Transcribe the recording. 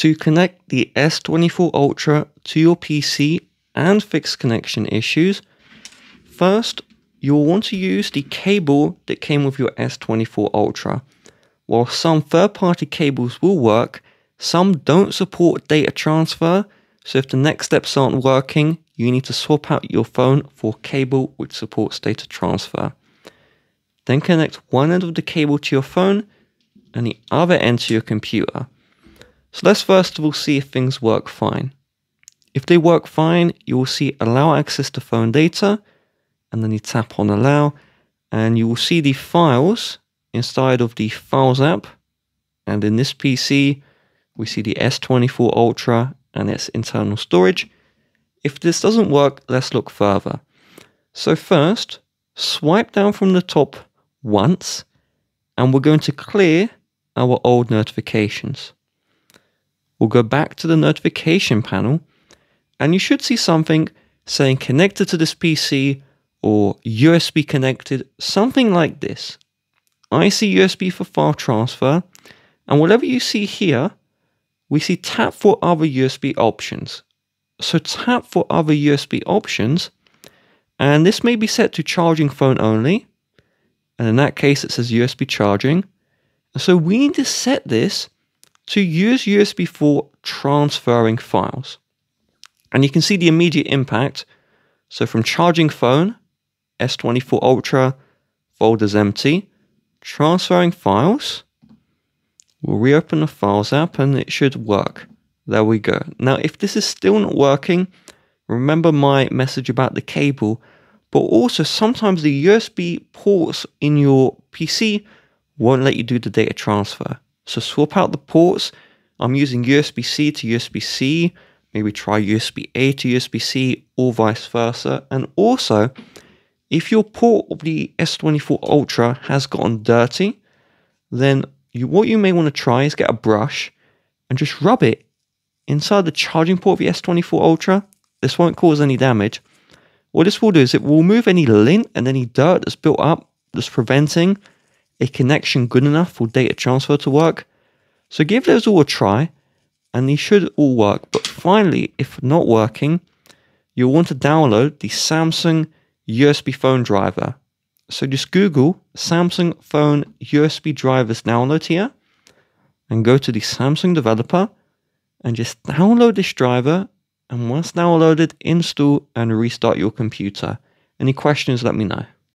To connect the S24 Ultra to your PC and fix connection issues, first you'll want to use the cable that came with your S24 Ultra. While some third party cables will work, some don't support data transfer, so if the next steps aren't working, you need to swap out your phone for cable which supports data transfer. Then connect one end of the cable to your phone and the other end to your computer. So let's first of all see if things work fine. If they work fine, you will see allow access to phone data and then you tap on allow and you will see the files inside of the files app and in this PC we see the S24 Ultra and its internal storage. If this doesn't work, let's look further. So first, swipe down from the top once and we're going to clear our old notifications. We'll go back to the notification panel and you should see something saying connected to this PC or USB connected, something like this. I see USB for file transfer, and whatever you see here, we see tap for other USB options. So tap for other USB options, and this may be set to charging phone only, and in that case it says USB charging. So we need to set this to use USB for transferring files. And you can see the immediate impact. So from charging phone, S24 Ultra, folders empty, transferring files, we'll reopen the Files app and it should work. There we go. Now, if this is still not working, remember my message about the cable, but also sometimes the USB ports in your PC won't let you do the data transfer. So swap out the ports. I'm using USB-C to USB-C, maybe try USB-A to USB-C or vice versa. And also, if your port of the S24 Ultra has gotten dirty, then you, what you may want to try is get a brush and just rub it inside the charging port of the S24 Ultra. This won't cause any damage. What this will do is it will remove any lint and any dirt that's built up that's preventing a connection good enough for data transfer to work. So give those all a try and these should all work. But finally, if not working, you'll want to download the Samsung USB phone driver. So just Google Samsung phone USB drivers download here and go to the Samsung developer and just download this driver. And once downloaded, install and restart your computer. Any questions, let me know.